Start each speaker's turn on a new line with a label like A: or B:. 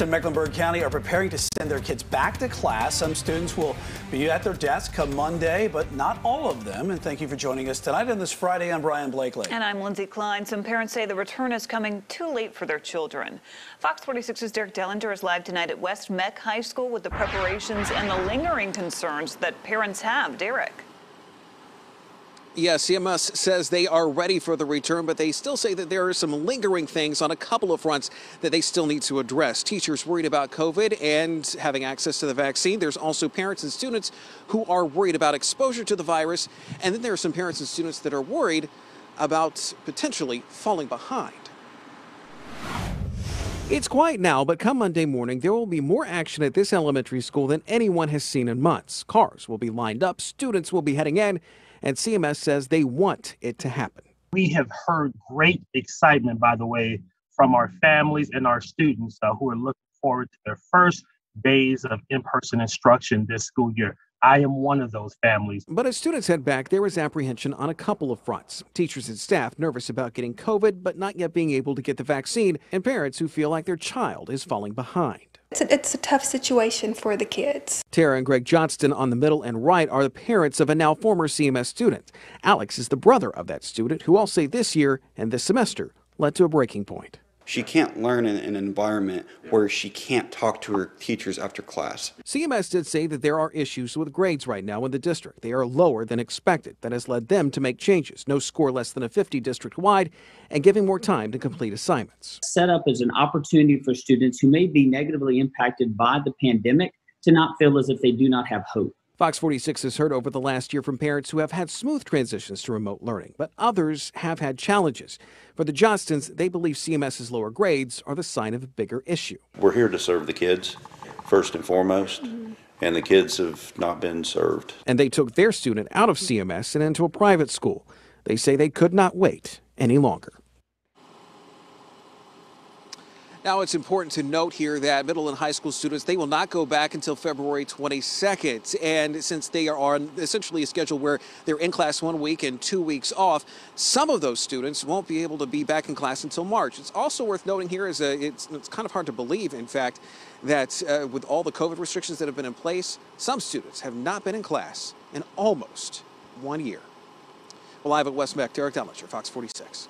A: in Mecklenburg County are preparing to send their kids back to class. Some students will be at their desk come Monday, but not all of them. And thank you for joining us tonight on this Friday. I'm Brian Blakely.
B: And I'm Lindsay Klein. Some parents say the return is coming too late for their children. Fox 46's Derek Dellinger is live tonight at West Meck High School with the preparations and the lingering concerns that parents have. Derek.
C: Yeah, CMS says they are ready for the return, but they still say that there are some lingering things on a couple of fronts that they still need to address. Teachers worried about COVID and having access to the vaccine. There's also parents and students who are worried about exposure to the virus. And then there are some parents and students that are worried about potentially falling behind. It's quiet now, but come Monday morning, there will be more action at this elementary school than anyone has seen in months. Cars will be lined up, students will be heading in, and CMS says they want it to happen.
D: We have heard great excitement, by the way, from our families and our students uh, who are looking forward to their first days of in person instruction this school year. I am one of those families.
C: But as students head back, there is apprehension on a couple of fronts. Teachers and staff nervous about getting COVID, but not yet being able to get the vaccine, and parents who feel like their child is falling behind.
E: It's a, it's a tough situation for the kids.
C: Tara and Greg Johnston on the middle and right are the parents of a now former CMS student. Alex is the brother of that student who all say this year and this semester led to a breaking point.
F: She can't learn in an environment where she can't talk to her teachers after class.
C: CMS did say that there are issues with grades right now in the district. They are lower than expected. That has led them to make changes. No score less than a 50 district wide and giving more time to complete assignments.
G: Set up as an opportunity for students who may be negatively impacted by the pandemic to not feel as if they do not have hope.
C: Fox 46 has heard over the last year from parents who have had smooth transitions to remote learning, but others have had challenges. For the Johnstons, they believe CMS's lower grades are the sign of a bigger issue.
H: We're here to serve the kids first and foremost, mm-hmm. and the kids have not been served.
C: And they took their student out of CMS and into a private school. They say they could not wait any longer. Now, it's important to note here that middle and high school students, they will not go back until February 22nd. And since they are on essentially a schedule where they're in class one week and two weeks off, some of those students won't be able to be back in class until March. It's also worth noting here is a, it's, it's kind of hard to believe, in fact, that uh, with all the COVID restrictions that have been in place, some students have not been in class in almost one year. Live at West Meck, Derek Dellinger, Fox 46.